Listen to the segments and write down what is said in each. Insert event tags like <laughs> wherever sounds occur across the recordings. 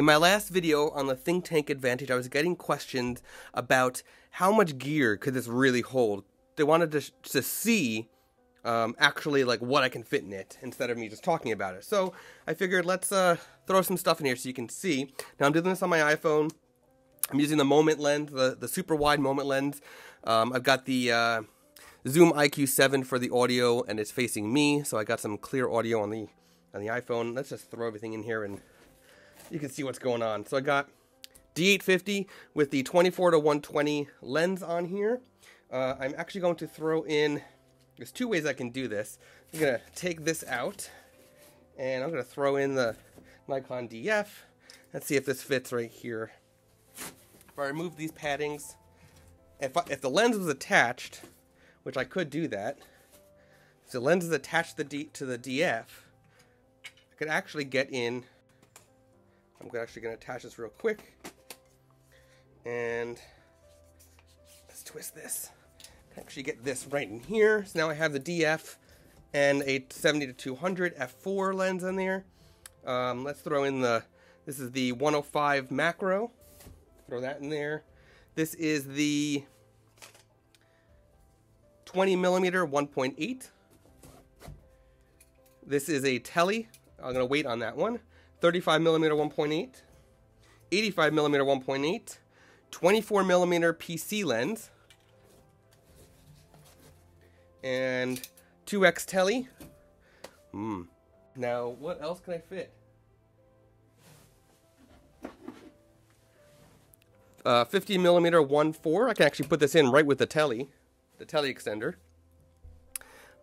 In my last video on the Think Tank Advantage, I was getting questions about how much gear could this really hold. They wanted to, to see um, actually like what I can fit in it instead of me just talking about it. So I figured let's uh, throw some stuff in here so you can see. Now I'm doing this on my iPhone. I'm using the moment lens, the, the super wide moment lens. Um, I've got the uh, Zoom IQ7 for the audio and it's facing me, so I got some clear audio on the on the iPhone. Let's just throw everything in here and you can see what's going on. So I got D850 with the 24 to 120 lens on here. Uh, I'm actually going to throw in, there's two ways I can do this. I'm to take this out and I'm going to throw in the Nikon DF. Let's see if this fits right here. If I remove these paddings, if, I, if the lens was attached, which I could do that, if the lens is attached to the, D, to the DF, I could actually get in I'm actually going to attach this real quick. And let's twist this. Actually get this right in here. So now I have the DF and a 70 to 200 f4 lens in there. Um, let's throw in the, this is the 105 macro. Throw that in there. This is the 20 millimeter 1.8. This is a Tele. I'm going to wait on that one. 35 millimeter 1.8, 85 millimeter 1.8, 24 millimeter PC lens, and 2x tele. Hmm. Now, what else can I fit? Uh, 50 millimeter 1.4. I can actually put this in right with the tele, the tele extender.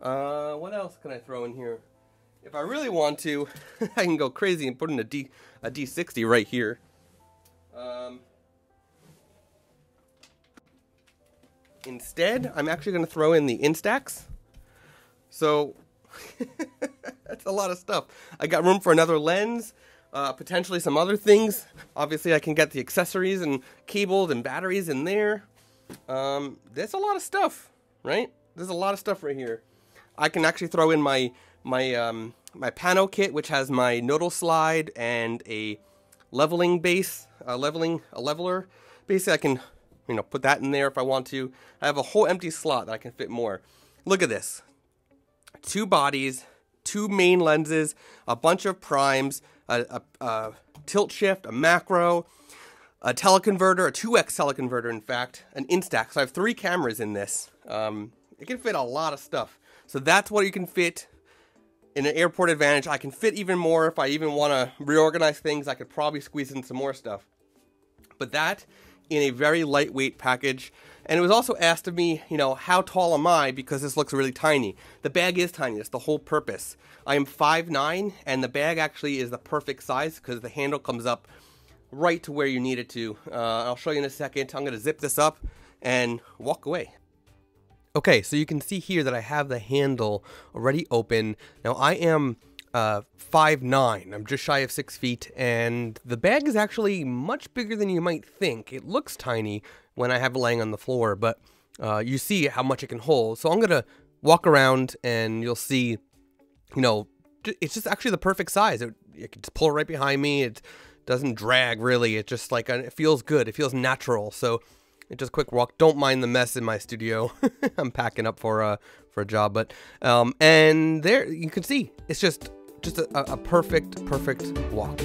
Uh, what else can I throw in here? If I really want to, <laughs> I can go crazy and put in a D a D60 right here. Um, instead, I'm actually going to throw in the Instax. So <laughs> that's a lot of stuff. I got room for another lens, uh, potentially some other things. Obviously, I can get the accessories and cables and batteries in there. Um, a lot of stuff, right? There's a lot of stuff right here. I can actually throw in my my um, my panel kit, which has my nodal slide and a leveling base, a leveling a leveler. Basically, I can you know put that in there if I want to. I have a whole empty slot that I can fit more. Look at this: two bodies, two main lenses, a bunch of primes, a, a, a tilt shift, a macro, a teleconverter, a 2x teleconverter, in fact, an Instax. So I have three cameras in this. Um, it can fit a lot of stuff. So that's what you can fit in an airport advantage. I can fit even more if I even want to reorganize things. I could probably squeeze in some more stuff. But that in a very lightweight package. And it was also asked of me, you know, how tall am I because this looks really tiny. The bag is tiny. That's the whole purpose. I am 5'9", and the bag actually is the perfect size because the handle comes up right to where you need it to. Uh, I'll show you in a second. I'm going to zip this up and walk away. Okay, so you can see here that I have the handle already open. Now I am uh, 5'9", I'm just shy of 6 feet, and the bag is actually much bigger than you might think. It looks tiny when I have it laying on the floor, but uh, you see how much it can hold. So I'm going to walk around and you'll see, you know, it's just actually the perfect size. It, you can just pull it right behind me. It doesn't drag really. It just like, it feels good. It feels natural. So just a quick walk. Don't mind the mess in my studio. <laughs> I'm packing up for a for a job, but um, and there you can see it's just just a, a perfect perfect walk.